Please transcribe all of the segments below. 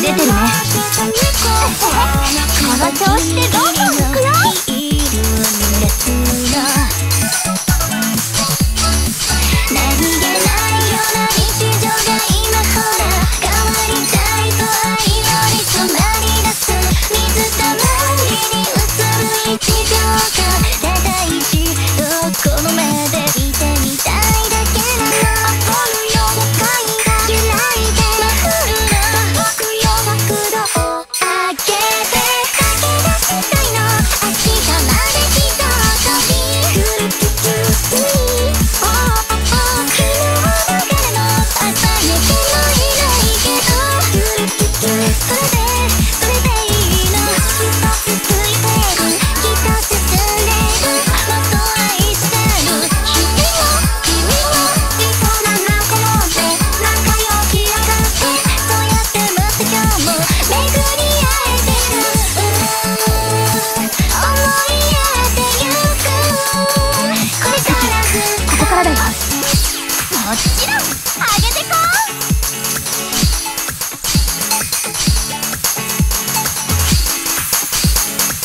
出てるね。この調子でどんどんくよ。ないよが今ほらもちろん。あげてこう。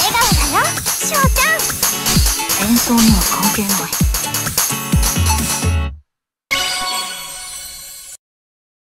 笑顔だよ翔ちゃん。演奏には関係ない。